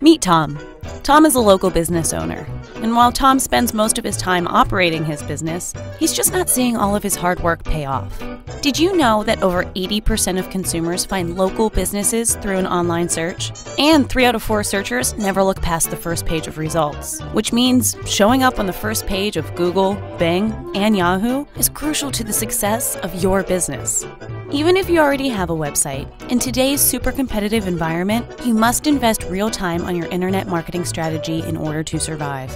Meet Tom. Tom is a local business owner, and while Tom spends most of his time operating his business, he's just not seeing all of his hard work pay off. Did you know that over 80% of consumers find local businesses through an online search? And 3 out of 4 searchers never look past the first page of results, which means showing up on the first page of Google, Bing, and Yahoo is crucial to the success of your business. Even if you already have a website, in today's super competitive environment, you must invest real time on your internet marketing strategy in order to survive.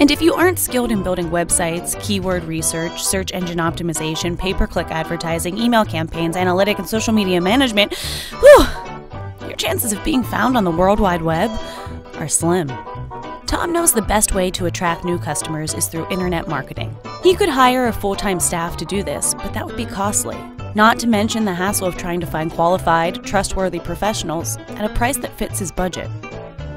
And if you aren't skilled in building websites, keyword research, search engine optimization, pay per click advertising, email campaigns, analytic, and social media management, whew, your chances of being found on the World Wide Web are slim. Tom knows the best way to attract new customers is through internet marketing. He could hire a full time staff to do this, but that would be costly. Not to mention the hassle of trying to find qualified, trustworthy professionals at a price that fits his budget.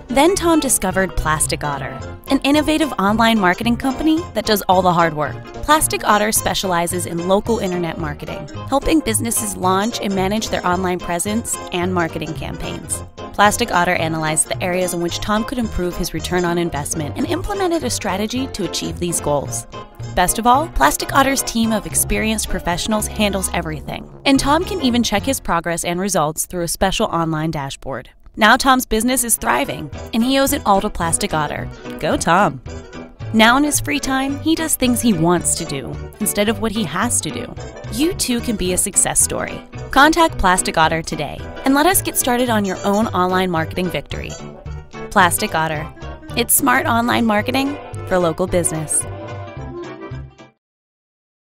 Then Tom discovered Plastic Otter, an innovative online marketing company that does all the hard work. Plastic Otter specializes in local internet marketing, helping businesses launch and manage their online presence and marketing campaigns. Plastic Otter analyzed the areas in which Tom could improve his return on investment and implemented a strategy to achieve these goals. Best of all, Plastic Otter's team of experienced professionals handles everything, and Tom can even check his progress and results through a special online dashboard. Now Tom's business is thriving, and he owes it all to Plastic Otter. Go Tom! Now, in his free time, he does things he wants to do instead of what he has to do. You too can be a success story. Contact Plastic Otter today and let us get started on your own online marketing victory. Plastic Otter. It's smart online marketing for local business.